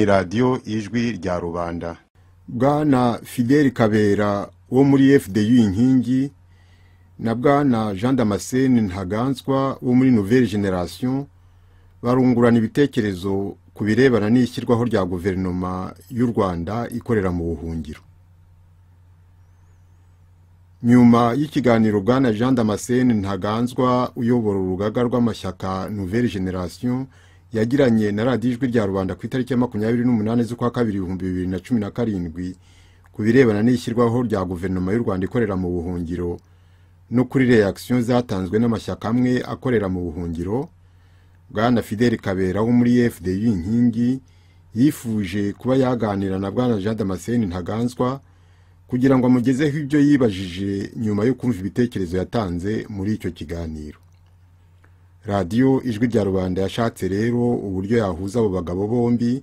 ni radiyo ijwi rya rubanda. Bwana fideli kabera wo muri fdu inkingi na bwana jean damascene ntaganzwa wo muri nouvelle generation barungurana ibitekerezo ku birebana n'ishyirwaho rya guverinoma y'u rwanda ikorera mu buhungiro. Nyuma y'ikiganiro bwana jean damascene ntaganzwa uyobora urugaga rw'amashyaka nouvelle generation yagiranye na radiyo ijwi rya rubanda ku itariki ya makumyabiri n'umunani z'ukwa kabiri ibihumbi bibiri na cumi na karindwi ku birebana n'ishyirwaho rya guverinoma y'u rwanda ikorera mu buhungiro no kuri reakisiyo zatanzwe n'amashyaka amwe akorera mu buhungiro bwana fideli kabera wo muri fdu inkingi yifuje kuba yaganira na bwana jean damascene ntaganzwa kugira ngo amugezeho ibyo yibajije nyuma yo kumva ibitekerezo yatanze muri icyo kiganiro. Radiyo ijwi rya rubanda yashatse rero uburyo yahuza abo bagabo bombi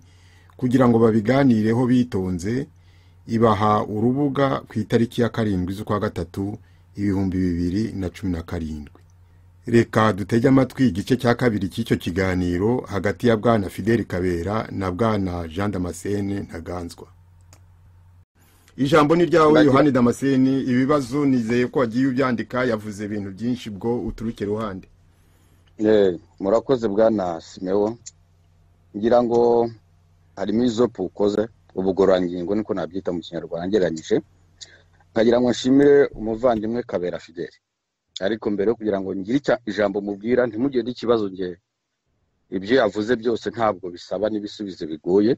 kugira ngo babiganireho bitonze ibaha urubuga ku itariki ya karindwi z'ukwa gatatu ibihumbi bibiri na cumi na karindwi. Reka dutege amatwi igice cya kabiri cy'icyo kiganiro hagati ya bwana fideli kabera na bwana jean damascene ntaganzwa ijambo ni ryawe yohani damascene. Ibibazo nizeye ko wagiye ubyandika yavuze ibintu byinshi bwo uturuke iruhande. Murakoze bwana simewo ngira ngo harimo izopu ukoze ubugororangingo niko nabyita mu kinyarwanda ngereranyije. Nkagira ngo nshimire umuvandimwe kabera fideli ariko mbere yo kugira ngo ngire ijambo mubwira ntimugire ikibazo nge ibyo yavuze byose ntabwo bisaba n'ibisubizo bigoye.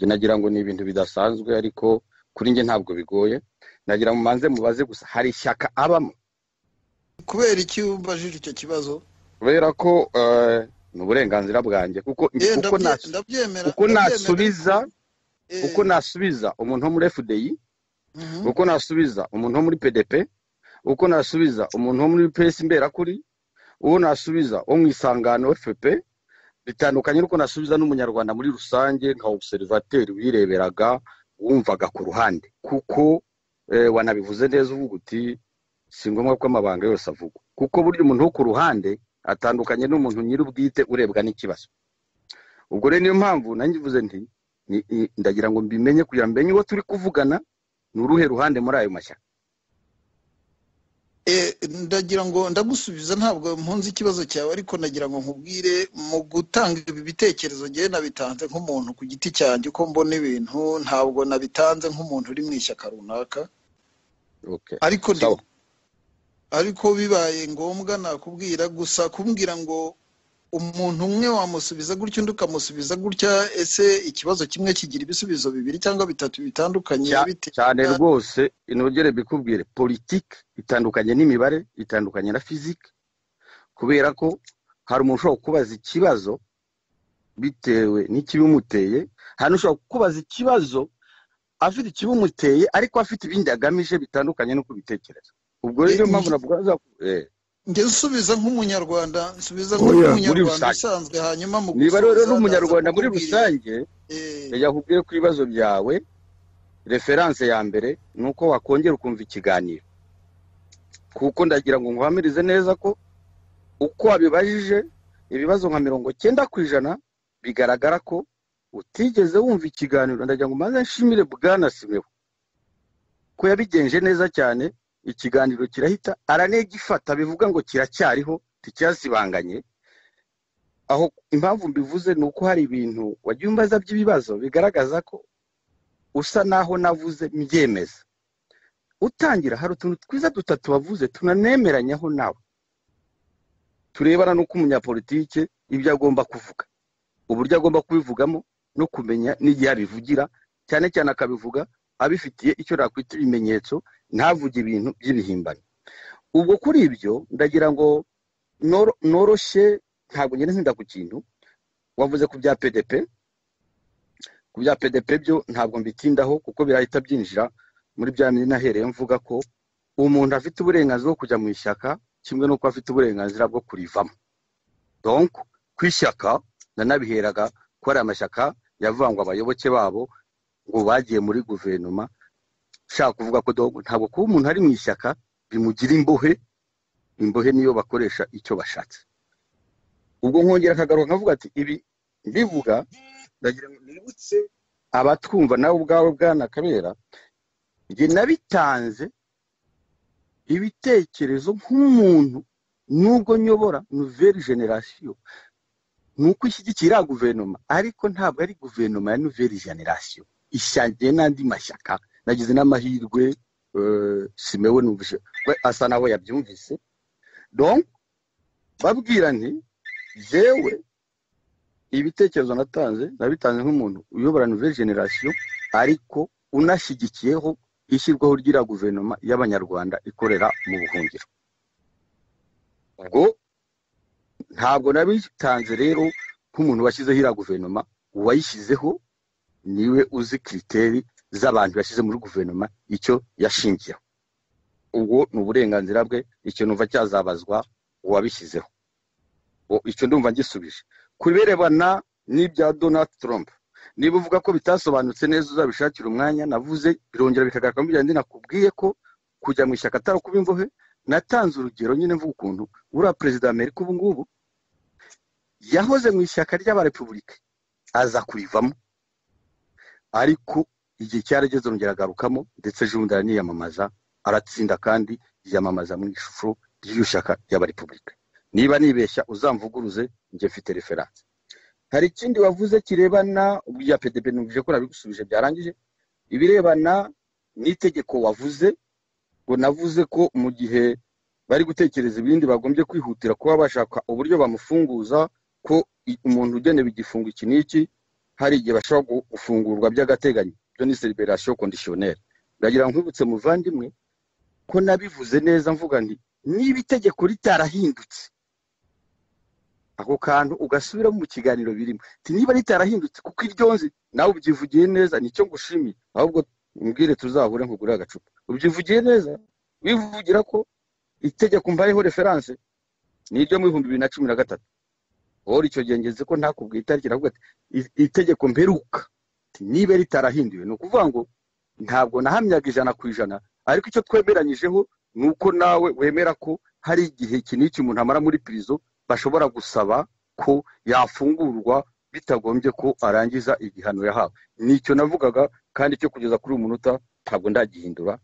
Nagira ngo ni ibintu bidasanzwe ariko kuri njye ntabwo bigoye. Nagira ngo mubanze mubaze gusa hari ishyaka abamo? Kubera iki ubajije icyo kibazo? Kubera ko ni uburenganzira bwanjye. Kuko uko nasubiza uko nasubiza umuntu wo muri fdi uko nasubiza umuntu wo muri pdp uko nasubiza umuntu wo muri pesi imberakuri uwo nasubiza wo mu isangano fp bitandukanye n'uko nasubiza n'umunyarwanda muri rusange nka obuserivateri wireberaga wumvaga ku ruhande. Kuko wanabivuze neza uvuga uti si ngombwa ko amabanga yose avugwa. Kuko burya umuntu wo ku ruhande atandukanye n'umuntu nyir'ubwite urebwa n'ikibazo. Ubwo rero niyo mpamvu nanjye nti ndagira ngo mbimenye kugira ngo mbenye uwo turi kuvugana ni uruhe ruhande muri ayo mashyaka. Ndagira ngo ndagusubiza ntabwo mpunze ikibazo cyawe ariko nagira ngo nkubwire mu gutanga ibi bitekerezo ngewe nabitanze nk'umuntu ku giti cyanjye uko mbona ibintu ntabwo nabitanze nk'umuntu uri mu ishyaka runaka. Ariko ariko bibaye ngombwa nakubwira gusa kumbwira ngo umuntu umwe wamusubiza gutya undi ukamusubiza gutya ese ikibazo kimwe kigira ibisubizo bibiri cyangwa bitatu bitandukanye cyane rwose inogere bikubwire politiki itandukanye n'imibare itandukanye na fiziki kubera ko hari umuntu ushobora kubaza ikibazo bitewe n'ikibimuteye hari ushobora kubaza ikibazo afite ikibimuteye ariko afite ibindi agamije bitandukanye no kubitekereza ubwo rero niyo mpamvu navuga njye usubiza nk'umunyarwanda nsubiza nk'umunyarwanda usanzwe hanyuma mu niba rero n'umunyarwanda muri rusange yakubwiye ku ibibazo byawe referanse ya mbere ni uko wakongera ukumva ikiganiro. Kuko ndagira ngo nkuhamirize neza ko uko wabibajije ibibazo nka mirongo cyenda ku ijana bigaragara ko utigeze wumva ikiganiro. Ndagira ngo umaze nshimire bwanasimeho ko yabigenje neza cyane ikiganiro kirahita aranegifata bivuga ngo kiracyariho nticyasibanganye aho impamvu mbivuze ni uko hari ibintu wagiye umbaza by'ibibazo bigaragaza ko usa naho navuze mbyemeza. Utangira hari utuntu twiza dutatu wavuze tunanemeranyaho nawe. Turebana n'uko umunyapolitike ibyo agomba kuvuga. Uburyo agomba kubivugamo no kumenya n'igihe abivugira cyane cyane akabivuga abifitiye icyo nakwita ibimenyetso ntavuge ibintu by'ibihimbano ubwo kuri ibyo ndagira ngo noroshye ntabwo ngenda ntinda ku kintu. Wavuze ku bya pdp ku bya pdp byo ntabwo mbitindaho kuko birahita byinjira muri bya bindi nahereye mvuga ko umuntu afite uburenganzira bwo kujya mu ishyaka kimwe n'uko afite uburenganzira bwo kurivamo. Donc ku ishyaka nanabiheraga ko ari amashyaka yavangwa abayoboke babo ngo bagiye muri guverinoma ushaka kuvuga ko ntabwo kuba umuntu ari mu ishyaka bimugira imbohe imbohe niyo bakoresha icyo bashatse. Ubwo nkongera akagaruka nkavuga ati ibi mbivuga ndagira ngo nibutse abatwumva nawe ubwawe bwana kabera njye nabitanze ibitekerezo nk'umuntu nubwo nyobora nouvelle generation ni uko ishyigikira guverinoma. Ariko ntabwo ari guverinoma ya nouvelle generation ishyangiye n'andi mashyaka. Nagize n'amahirwe simewe numvise asa nawe yabyumvise. Donc babwira nti yewe ibitekerezo natanze nabitanze nk'umuntu uyobora nouvelle generation ariko unashyigikiyeho ishyirwaho ry'iriya guverinoma y'abanyarwanda ikorera mu buhungiro. Ubwo ntabwo nabitanze rero nk'umuntu washyizeho iriya guverinoma uwayishyizeho ni we uzi kiriteri z'abantu yashyize muri guverinoma icyo yashingiyeho. Ubwo ni uburenganzira bwe icyo numva cyazabazwa uwabishyizeho icyo ndumva ngisubije. Ku birebana n'ibya donald trump niba uvuga ko bitasobanutse neza uzabishakira umwanya navuze birongera bikagaruka mu byandi nakubwiye ko kujya mu ishyaka atari kuba imbohe natanze urugero nyine mvuga ukuntu uriya perezida wa amerika ubu ngubu yahoze mu ishyaka ry'abarepubulika aza kurivamo. Ariko igihe cyarageze arongera agarukamo ndetse ejo bundi araniyamamaza aratsinda kandi yiyamamaza mu ishusho ry'iryo shyaka ry'abarepubulika niba nibeshya uzamvuguruze njye mfite referanse hari ikindi wavuze kirebana bya pdp numvise ko nabigusubije byarangije ibirebana n'itegeko wavuze ngo navuze ko mu gihe bari gutekereza ibindi bagombye kwihutira kuba bashaka uburyo bamufunguza ko umuntu ugenewe igifungo iki n'iki hari igihe bashobora gufungurwa by'agateganyo. Byo ni seriberasiyo kondisiyoneri ndagira nkwibutse muvandimwe ko nabivuze neza mvuga nti niba itegeko ritarahindutse ako kantu ugasubiramo mu kiganiro birimo. Niba ritarahindutse kuko iryo nzi nawe ubyivugiye neza ni cyo ngushimiye. Ahubwo mbwire tuzahure nkugure agacupa. Ubyivugiye neza? Wivugira ko itegeko mbayeho referanse ni iryo mu bihumbi bibiri na cumi na gatatu. Wowe icyo gihe ngeze ko ntakubwiye itariki navuga ati itegeko mperuka. Niba ritarahinduwe ni ukuvuga ngo ntabwo nahamyaga ijana ku ijana. Ariko icyo twemeranyijeho ni uko nawe wemera ko hari igihe iki n'iki umuntu amara muri pirizo bashobora gusaba ko yafungurwa bitagombye ko arangiza igihano yahawe. Nicyo navugaga kandi cyo kugeza kuri uyu munota ntabwo ndagihindura.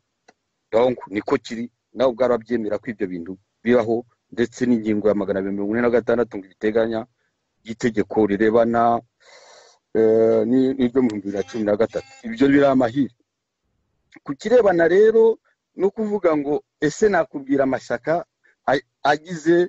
Niko kiri. Nawe ubwarabyemera ko ibyo bintu bibaho ndetse n'ingingo ya magana abiri mirongo ine na gatandatu ngo ibiteganya y'itegeko rirebana n'iryo mu bihumbi bibiri na cumi na gatatu. Ibyo biri amahire ku kirebana rero no kuvuga ngo ese nakubwira amashyaka agize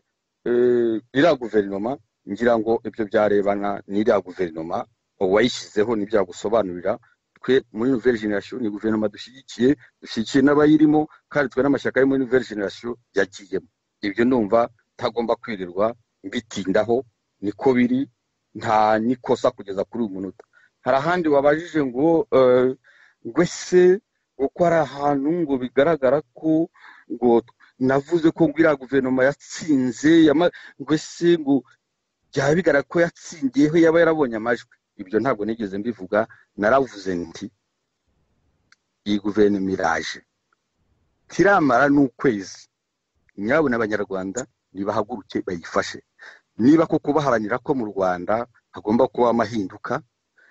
iriya guverinoma? Ngira ngo ibyo byarebana n'iriya guverinoma uwayishyizeho ntibyagusobanurira twe muri nouvelle generation ni guverinoma dushyigikiye dushyigikiye n'abayirimo kandi twe n'amashyaka yo muri nouvelle generation yagiyemo ibyo numva ntagomba kwirirwa mbitindaho niko biri nta nikosa kugeza kuri uyu munota. Hari ahandi wabajije ngo ngo ese uko ari ahantu ngo bigaragara ko ngo navuze ko ngo iriya guverinoma yatsinze ngo ese ngo byaba bigaragara ko yatsindiyeho yaba yarabonye amajwi? Ibyo ntabwo nigeze mbivuga naravuze nti iyi guverinoma iraje. Tiramara n'ukwezi nyabona abanyarwanda nibahaguruke bayifashe. Niba koko baharanira ko mu rwanda hagomba kuba amahinduka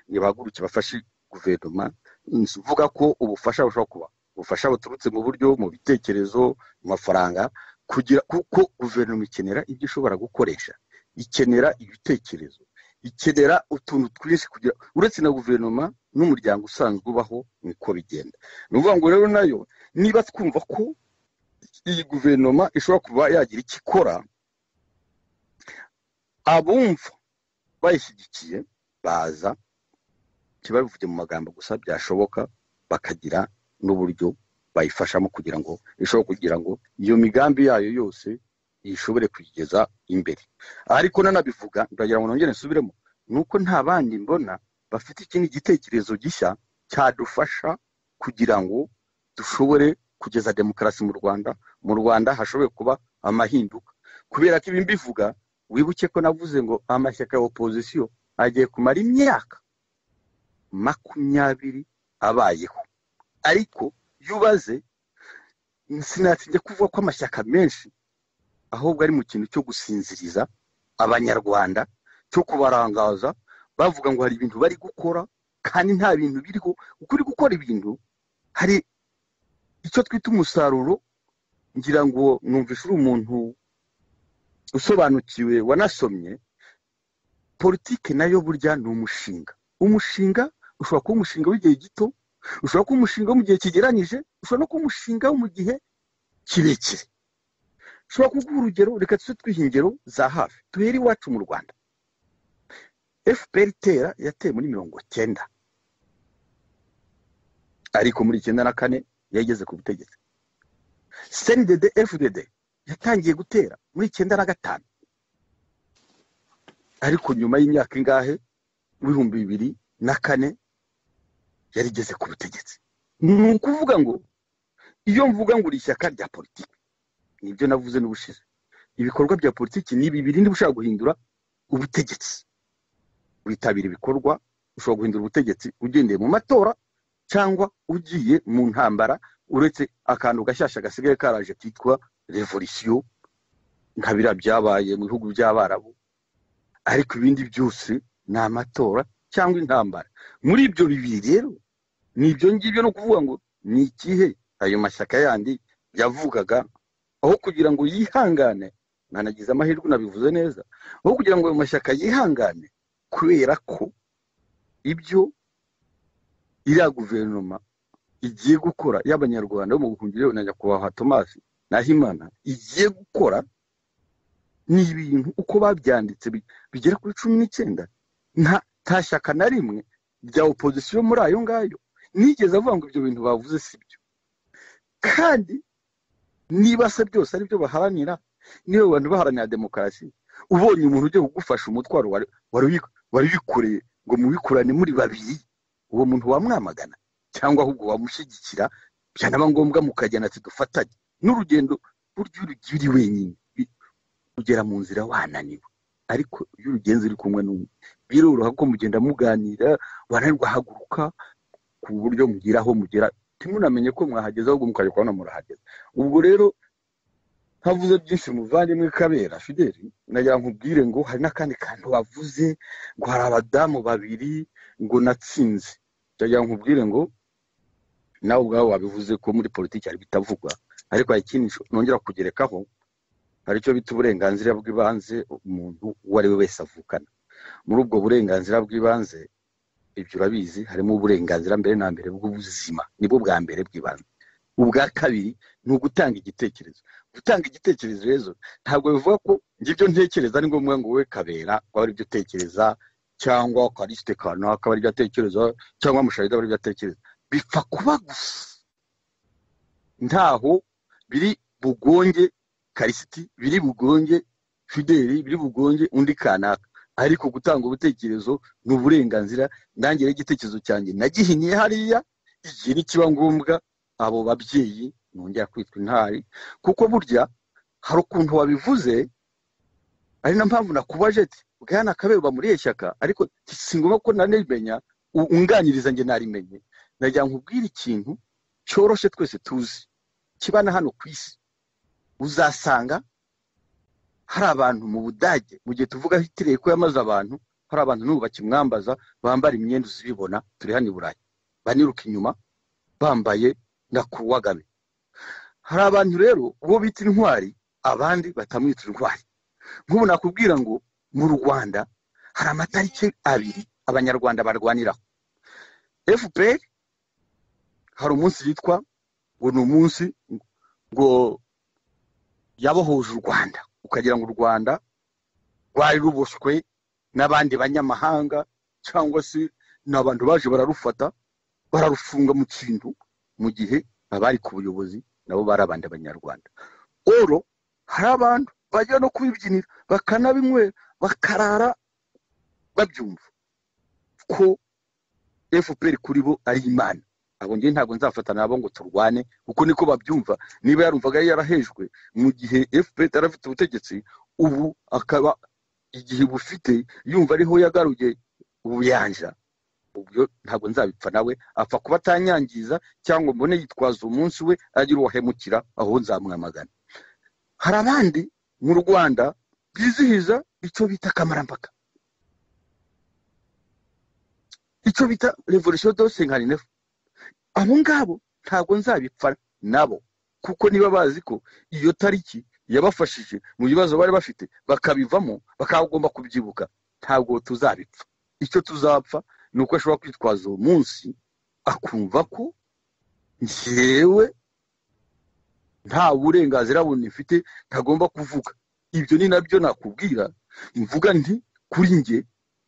nibahaguruke bafashe guverinoma. Mvuga ko ubufasha bushobora kuba ubufasha buturutse mu buryo mu bitekerezo mu mafaranga kugira kuko guverinoma ikenera ibyo ishobora gukoresha. Ikenera ibitekerezo ikenera utuntu twinshi kugira uretse na guverinoma n'umuryango usanzwe ubaho niko bigenda. Ni ukuvuga ngo rero na yo niba twumva ko iyi guverinoma ishobora kuba yagira icyo ikora abumva bayishyigikiye baza ntibabivuge mu magambo gusa byashoboka bakagira n'uburyo bayifashamo kugira ngo ishobore kugira ngo iyo migambi yayo yose ishobore kuyigeza imbere. Ariko nanabivuga ndagira ngo nongere nsubiremo ni uko nta bandi mbona bafite ikindi gitekerezo gishya cyadufasha kugira ngo dushobore kugeza demokarasi mu rwanda. Mu rwanda hashobore kuba amahinduka. Kubera ko ibi mbivuga wibuke ko navuze ngo amashyaka ya opozisiyo agiye kumara imyaka makumyabiri abayeho. Ariko iyo ubaze sinatinze kuvuga ko amashyaka menshi ahubwo ari mu kintu cyo gusinziriza abanyarwanda cyo kubarangaza bavuga ngo hari ibintu bari gukora kandi nta bintu biriho. Kuko uri gukora ibintu hari icyo twita umusaruro ngira ngo numvishe uri umuntu usobanukiwe wanasomye politiki na yo burya ni umushinga. Umushinga ushobora kuba umushinga w'igihe gito ushobora kuba umushinga wo mu gihe kigeranyije ushobora no kuba umushinga wo mu gihe kirekire. Ushobora kuguha urugero reka tujye twiha ingero za hafi. Duhere iwacu mu rwanda. Fpr itera yateye muri mirongo cyenda ariko muri icyenda na kane yageze ku butegetsi. Cndd fdd yatangiye gutera muri icyenda na gatanu. Ariko nyuma y'imyaka ingahe w'ibihumbi bibiri na kane yarigeze ku butegetsi. Ni ukuvuga ngo iyo mvuga ngo uri ishyaka rya politiki ni byo navuze n'ubushize. Ibikorwa bya politiki ni bibiri niba ushaka guhindura ubutegetsi. Witabira ibikorwa ushobora guhindura ubutegetsi ugendeye mu matora cyangwa ugiye mu ntambara uretse akantu gashyashya gasigaye karaje kitwa revolisiyo nka biriya byabaye mu bihugu by'abarabu ariko ibindi byose ni amatora cyangwa intambara. Muri ibyo bibiri rero ni ibyo ngibyo no kuvuga ngo ni ikihe? Ayo mashyaka yandi yavugaga aho kugira ngo yihangane nanagize amahirwe nabivuze neza aho kugira ngo ayo mashyaka yihangane kubera ko ibyo iriya guverinoma igiye gukora y'abanyarwanda bo mu buhungiro na nyakubahwa tomasi nahimana igiye gukora ni ibintu uko babyanditse bigera kuri cumi n'icyenda nta shyaka na rimwe rya opozisiyo muri ayo ngayo. Nigeze avuga ngo ibyo bintu bavuze si byo. Kandi niba se byose ari byo baharanira niba abantu baharanira demokarasi ubonye umuntu ugiye kugufasha umutwaro wari wikoreye ngo mubikurane muri babiri uwo muntu wamwamagana cyangwa ahubwo wamushyigikira byanaba ngombwa mukagena ati n'urugendo burya iyo urugiye uri wenyine. Ugera mu nzira wananiwe. Ariko iyo urugenzi uri kumwe n'undi biroroha ko mugenda muganira wananirwa haguruka ku buryo mugira aho mugera. Ntimunamenye ko mwahageze ahubwo mukajya kubona murahageze. Ubwo rero ntavuze byinshi muvandimwe kabera fideli nagira nkubwire ngo hari n'akandi kantu wavuze ngo hari abadamu babiri ngo natsinze. Ndagira nkubwire ngo nawe ubwawe wabivuze ko muri politiki hari bitavugwa. Ariko hari ikindi nongera kugerekaho hari icyo bita uburenganzira bw'ibanze umuntu uwo ari we wese avukana. Muri ubwo burenganzira bw'ibanze ibyo urabizi harimo uburenganzira mbere na mbere bw'ubuzima ni bwo bwa mbere bw'ibanze. Ubwa kabiri ni ugutanga igitekerezo. Gutanga igitekerezo rero ntabwo bivuga ko ngibyo ntekereza ari ngombwa ngo wowe kabera waba ari byo utekereza cyangwa karisite kanaka aba ari byo atekereza cyangwa mushahida aba ari byo atekereza. Bipfa kuba gusa. Ntaho biri bugonge karisiti. Biri bugonge fideli. Biri bugonge undi kanaka. Ariko gutanga ubutekerezo ni uburenganzira nange igitekerezo cyanjye nagihiniye hariya igihe nikiba ngombwa abo babyeyi nongera kwitwa intari kuko burya hari ukuntu wabivuze ari na mpamvu nakubaje ati bwana akaberwa muri iyo shyaka. Ariko si ngombwa ko nanimenya unganiriza njye narimenye. Nagira nkubwire ikintu cyoroshye twese tuzi. Kiba na hano ku isi. Uzasanga hari abantu mu budage. Mu gihe tuvuga hitireye ko yamaze abantu hari abantu n'ubu bakimwambaza bambara imyenda uzibibona turi hano i burayi. Baniruka inyuma bambaye na kuruwagabe hari abantu rero uwo bita intwari abandi batamwita intwari. Nk'ubu nakubwira ngo mu rwanda hari amatariki abiri abanyarwanda barwaniraho. Fpr hari umunsi witwa ni umunsi ngo yabohoje u rwanda. Ukagira ngo u rwanda rwari ruboshywe n'abandi banyamahanga cyangwa se ni abantu baje bararufata bararufunga mu kintu mu gihe abari ku buyobozi nabo bari abandi banyarwanda. Oro hari abantu bajya no kubibyinira bakanabinywera bakarara babyumva ko fpr kuri bo ari imana. Abo ngewe ntabwo nzafatana nabo ngo turwane kuko niko babyumva. Niba yarumvaga yarahejwe mu gihe fpr yari afite ubutegetsi ubu akaba igihe bufite yumva ariho yagaruye ubuyanja. Ubwo ntabwo nzabipfa nawe apfa kuba atanyangiza cyangwa mbone yitwaza umunsi we agira uwahemukira aho nzamwamagana. Hari abandi mu rwanda bizihiza icyo bita akamarampaka icyo bita revolisiyo do senkarinef abo ngabo ntabwo nzabipfa nabo kuko niba bazi ko iyo tariki yabafashije mu bibazo bari bafite bakabivamo bakagomba kubyibuka. Ntabwo tuzabipfa. Icyo tuzapfa ni uko ashobora kwitwaza uwo munsi akumva ko njyewe nta burenganzira bundi mfite ntagomba kuvuga. Ibyo ni na byo nakubwira mvuga nti kuri njye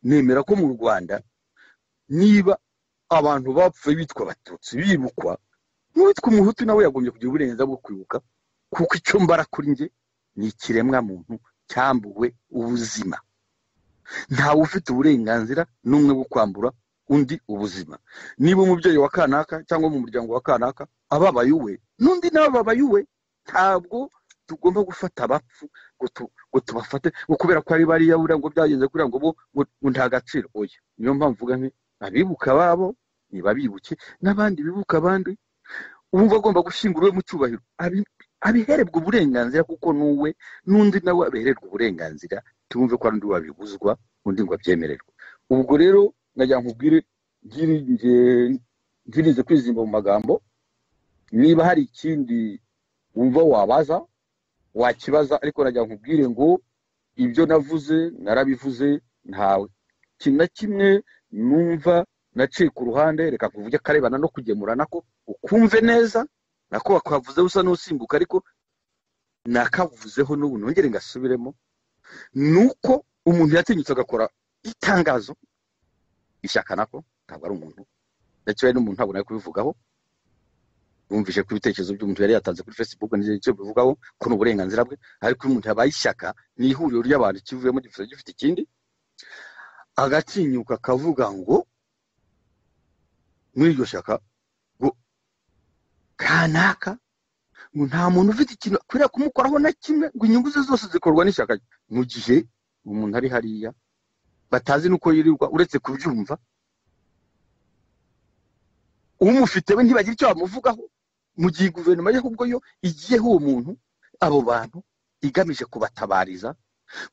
nemera ko mu rwanda niba abantu bapfuye bitwa abatutsi bibukwa. N'uwitwa umuhutu nawe yagombye kugira uburenganzira bwo kwibuka kuko icyo mbara kuri njye ni ikiremwa muntu cyambuwe ubuzima. Ntawe ufite uburenganzira n'umwe bwo kwambura undi ubuzima. Niba umubyeyi wa kanaka cyangwa mu muryango wa kanaka ababaye uwe n'undi nawe ababaye uwe ntabwo tugomba gufata abapfu ngo tubafate ngo kubera ko ari bariya buriya ngo byagenze kugira ngo bo nta gaciro. Oya niyo mpamvu mvuga nti abibuka babo ntibabibuke n'abandi bibuka abandi uwumva agomba gushyingura mu cyubahiro abihererwa uburenganzira kuko n'uwe n'undi nawe abihererwa uburenganzira tumve ko undi wabibuzwa undi ngo abyemererwe. Ubwo rero nagira nkubwire ngirinze kwizimba mu magambo niba hari ikindi wumva wabaza wakibaza ariko nagira nkubwire ngo ibyo navuze narabivuze ntawe. Ikintu na kimwe numva naciye ku ruhande reka kuvuge karebana no kugemura nako ukumve neza nako bakavuze usa n'usimbuka ariko nakavuzeho n'ubu nongere ngasubiremo ni uko umuntu yatinyutse agakora itangazo ishyaka nako ntabwo ari umuntu. Ndetse hari n'umuntu ntabwo nawe kubivugaho. Bumvise ko ibitekerezo by'umuntu yari yatanze kuri facebook n'icyo bivugaho ko ni uburenganzira bwe. Ariko iyo umuntu yabaye ishyaka ni ihuriro ry'abantu kivuyemo gifite ikindi. Agatinyuka akavuga ngo muri iryo shyaka ngo kanaka ngo nta muntu ufite ikintu akwiriye kumukoraho na kimwe ngo inyungu ze zose zikorwa n'ishyaka. Mu gihe umuntu ari hariya batazi n'uko yirirwa uretse kubyumva umufite we ntibagire icyo bamuvugaho. Mu gihe guverinoma ye ahubwo yo igiyeho uwo muntu abo bantu igamije kubatabariza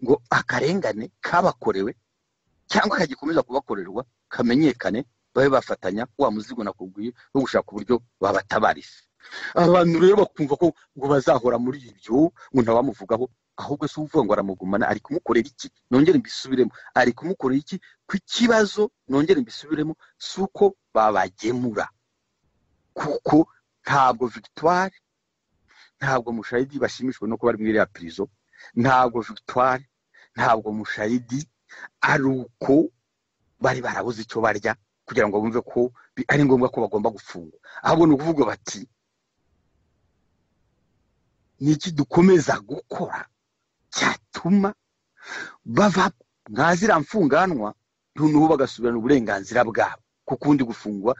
ngo akarengane kabakorewe cyangwa kagikomeza kubakorerwa kamenyekane babe bafatanya wa muzigo nakubwiye wo gushaka uburyo babatabariza abantu rero bakumva ko ngo bazahora muri ibyo ngo ntawamuvugaho ahubwo si uvuga ngo aramugumana ari kumukorera iki? Nongere mbisubiremo. Ari kumukorera iki? Ku kibazo nongere mbisubiremo si uko babagemura. Kuko ntabwo victoire ntabwo mushayidi bashimishwa no kuba ari muri iriya pirizo ntabwo victoire ntabwo mushayidi ari uko bari barabuze icyo barya kugira ngo bumve ko ari ngombwa ko bagomba gufungwa. Ahubwo ni ukuvuga bati ni iki dukomeza gukora cyatuma bava nka ziriya mfunganwa noneho bagasubirana uburenganzira bwabo? Kuko ubundi gufungwa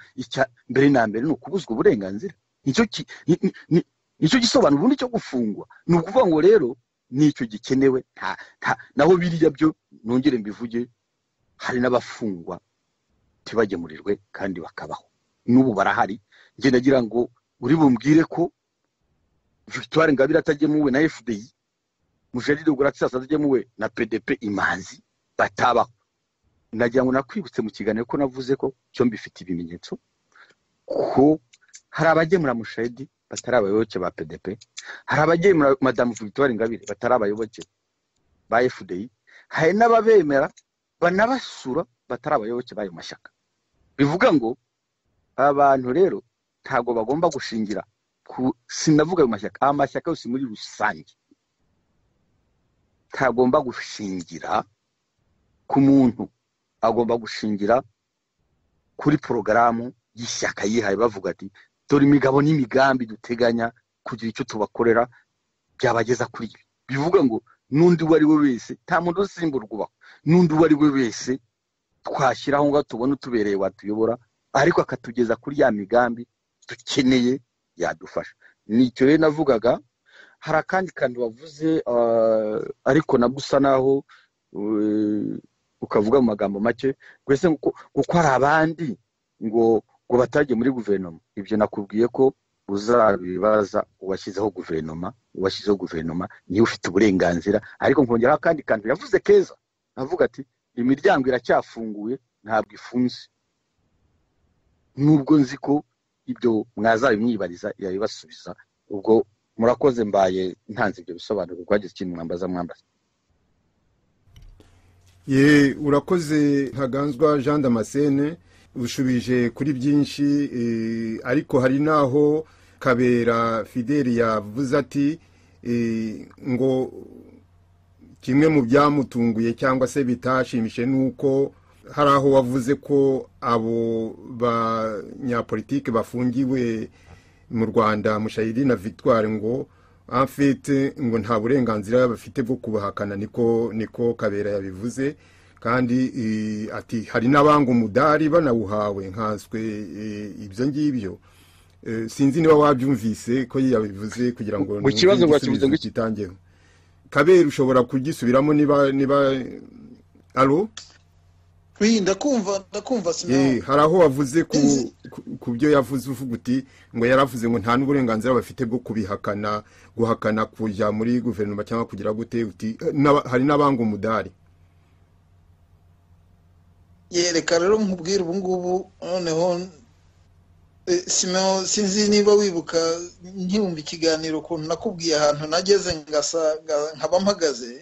mbere na mbere ni ukubuzwa uburenganzira? Nicyo gisobanuro ubundi cyo gufungwa? Ni ukuvuga ngo rero ni cyo gikenewe naho biriya byo nongere mbivuge hari n'abafungwa ntibagemurirwe kandi bakabaho. N'ubu barahari. Njye nagira ngo uri bumbwire ko victoire ngabire atagemuwe na fdi mujeride guratsasa atagemuwe na pdp imanzi batabaho. Nagira ngo nakwibutse mu kiganiro ko navuze ko cyo mbifite ibimenyetso ko hari abagemura mushayidi batari abayoboke ba pdp hari abagemura madamu victoire ingabire batari abayoboke ba fdi hari n'ababemera banabasura batari abayoboke b'ayo mashyaka. Bivuga ngo abantu rero ntabwo bagomba gushingira sinavuga ayo mashyaka amashyaka yose muri rusange. Ntagomba gushingira ku muntu agomba gushingira kuri porogaramu y'ishyaka yihaye bavuga ati dore imigabo n'imigambi duteganya kugira icyo tubakorera byabageza kuri ibi bivuga ngo n'undi uwo ari we wese nta muntu usimburwa. Ubaho n'undi uwo ari we wese twashyiraho ngo tubone utubereye watuyobora. Ariko akatugeza kuri ya migambi dukeneye yadufasha. Nicyo rero navugaga hari akandi kantu wavuze ariko nabwo usa naho ukavuga mu magambo make. Kuko hari abandi ngo ngo batagiye muri guverinoma. Ibyo nakubwiye ko uzabibaza uwashyizeho guverinoma uwashyizeho guverinoma ni we ufite uburenganzira. Ariko nkongeraho akandi kantu yavuze keza. Avuga ati imiryango iracyafunguye ntabwo ifunze. Nubwo nzi ko ibyo mwazabimwibariza yabibasubiza. Ubwo murakoze mbaye ntanze ibyo bisobanuro rwagize ikintu mwambaza mwambaza. Ye urakoze ntaganzwa jean damascene. Ushubije kuri byinshi eh, ariko hari n'aho kabera fideli yavuze ati eh, ngo kimwe mu byamutunguye cyangwa se bitashimishije ni uko hari aho wavuze ko abo banyapolitike bafungiwe mu rwanda mushayidi na victoire ngo afite ngo nta burenganzira bafite bwo kubahakana niko niko kabera yabivuze. Kandi eh, ati hari n'abanga umudari banawuhawe nkanswe eh, ibyo ngibyo. Eh, sinzi niba wabyumvise ko yabivuze kugira ngo Mu kibazo igisubizo ngo iki? gitangeho kabera ushobora kugisubiramo niba niba alo ndakumva ndakumva sinawe hari aho wavuze ku, byo yavuze uvuga uti ngo yaravuze ngo nta n'uburenganzira bafite bwo kubihakana guhakana kujya muri guverinoma cyangwa kugira gute uti hari n'abanga umudari. Yereka rero nkubwire ubu ngubu noneho eh, sinzi niba wibuka nkiyumva ikiganiro ukuntu nakubwiye ahantu nageze nkaba mpagaze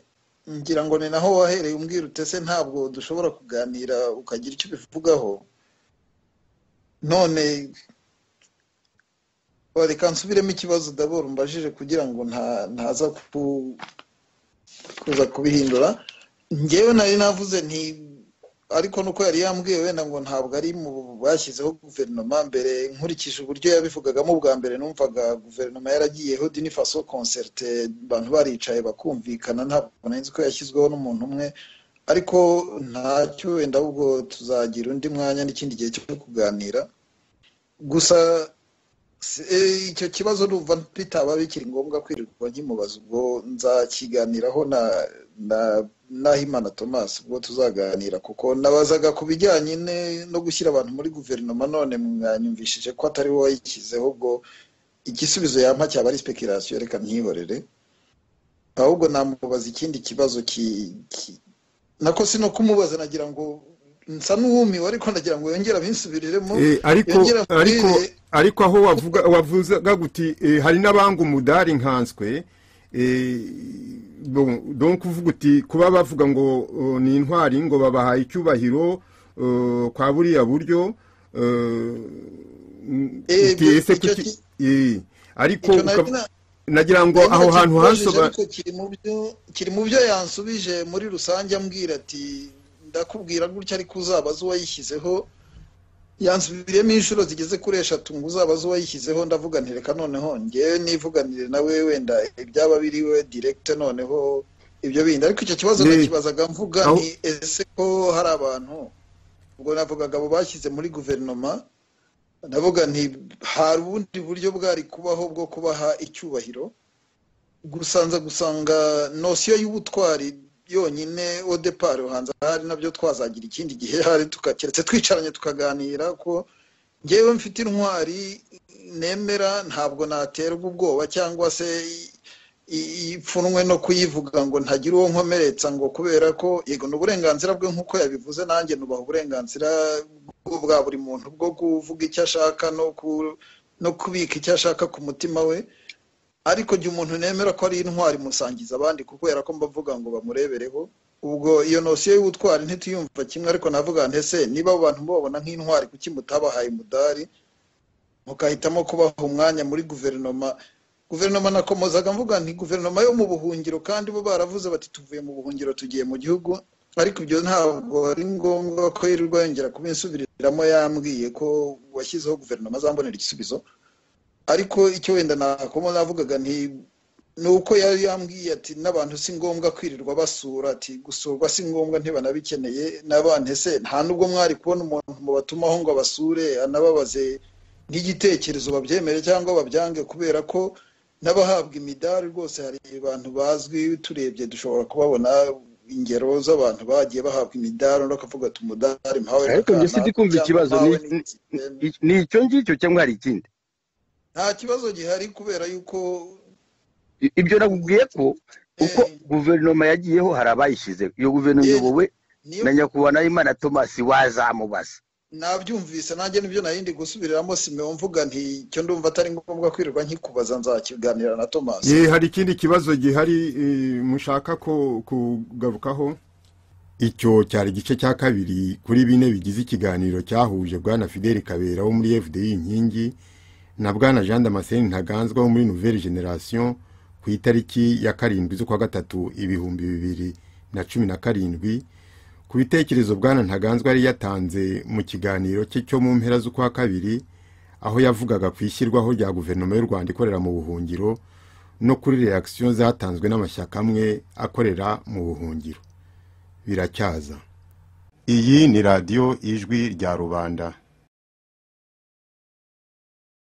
ngira ngo ni naho wahereye umbwira utese ntabwo dushobora kuganira ukagira icyo ubivugaho? None reka nsubiremo ikibazo daboro mbajije kugira ngo nta ntaza ku- kuza kubihindura. Ngewe nari navuze nti ariko nuko yari yambwiye wenda ngo ntabwo ari mu bashyizeho guverinoma mbere nkurikije uburyo yabivugagamo bwa mbere numvaga guverinoma yaragiyeho dini faso konserte abantu baricaye bakumvikana ntabwo nzi ko yashyizweho n'umuntu umwe ariko ntacyo wenda ahubwo tuzagira undi mwanya n'ikindi gihe cyo kuganira. Gusa icyo kibazo numva bitaba bikiri ngombwa kwirirwa nkimubaza ubwo nzakiganiraho na na Nahimana Thomas ubwo tuzaganira kuko nabazaga ku bijyanye no gushyira abantu muri guverinoma none mwanyumvishije ko atari wowe wayishyizeho ubwo igisubizo yampa cyaba ari speculation reka ntihorere ahubwo namubaza ikindi kibazo ki, ki nako si no kumubaza nagira ngo nsa n'uwumiwe ariko nagira ngo yongere abinsubiriremo Eh, ariko ariko aho wavuga guti eh, hari n'abanga umudari nkanswe eh, bon, donc uvuga uti kuba bavuga ngo oh, ni intwari ngo babahaye icyubahiro eh, kwa buriya buryo eh, ariko nagira ngo aho hantu kiri mu byo yansubije muri rusange ambwira ati ndakubwira gutya ariko uzabaza uwayishyizeho. Yansubiriyemo inshuro zigeze kuri eshatu ngo uzabaze uwayishyizeho ndavuga nti reka noneho ngewe nivuganire nawe wenda ibyaba biriwe direkite noneho ibyo bindi. Ariko icyo kibazo Ni- nakibazaga mvuga nti ese ko hari abantu ubwo navugaga abo bashyize muri guverinoma ndavuga nti hari ubundi buryo bwari kubaho bwo kubaha icyubahiro? Gusa nza gusanga nosiyo y'ubutwari yonyine odepari hanze hari na byo twazagira ikindi gihe hari tukakeretse twicaranye tukaganira ko ngewe mfite intwari nemera ntabwo naterwa ubwoba cyangwa se ipfunwe no kuyivuga ngo ntagira uwo nkomeretsa ngo kubera ko yego ni uburenganzira bwe nk'uko yabivuze nanjye nubaha uburenganzira bwa buri muntu bwo kuvuga icyo ashaka no kubika icyo ashaka ku mutima we. Ariko jya umuntu nemera ko ari intwari musangiza abandi kubera ko mbavuga ngo bamurebereho ubwo iyo nosiyo y'ubutwari ntituyumva kimwe ariko navuga nti ese niba abo bantu mubabona nk'intwari kuki mutabahaye umudari? Mugahitamo kubaha umwanya muri guverinoma. Guverinoma nakomozaga mvuga nti guverinoma yo mu buhungiro kandi bo baravuze bati tuvuye mu buhungiro tugiye mu gihugu. Ariko ibyo ntabwo ari ngombwa ko yirirwa yongera kubinsubiriramo yambwiye ko washyizeho guverinoma azambonera igisubizo. Ariko icyo wenda nakomo navugaga nti ni uko yari yambwiye ati n'abantu si ngombwa kwirirwa basura ati gusurwa si ngombwa ntibanabikeneye. N'abana ese nta nubwo mwari kubona umuntu mubatumaho ngo abasure anababaze nk'igitekerezo babyemere cyangwa babyange? Kubera ko n'abahabwa imidari rwose hari abantu bazwi turebye dushobora kubabona ingero z'abantu bagiye bahabwa imidari undi akavuga ati umudari mpawe ariko njye sindi kumva ikibazo mpawe ni- n'igitsina." ni- ni icyo ngicyo cyangwa hari ikindi? Nta kibazo gihari kubera yuko ibyo nakubwiye ko uko Eh. guverinoma yagiyeho hari abayishyizeho iyo guverinoma Eh, iyobowe na nyakubahwa nahimana thomas wazamubaza nabyumvise nanjye ni byo narindi gusubiriramo simeho mvuga nti icyo ndumva atari ngombwa kwirirwa nkikubaza nzakiganira na thomas. Ye hari ikindi kibazo gihari eh, mushaka ko kugarukaho? Icyo cyari igice cya kabiri kuri bine bigize ikiganiro cyahuje bwana fideli kabera wo muri fdi inkingi. Na bwana jean damascene ntaganzwa wo muri nouvelle generation ku itariki ya karindwi z'ukwa gatatu ibihumbi bibiri na cumi na karindwi. Ku bitekerezo bwana ntaganzwa yari yatanze mu kiganiro cye cyo mu mpera z'ukwa kabiri aho yavugaga ku ishyirwaho rya guverinoma y'u rwanda ikorera mu buhungiro no kuri reakisiyo zatanzwe n'amashyaka amwe akorera mu buhungiro. Biracyaza. Iyi ni radiyo ijwi rya rubanda.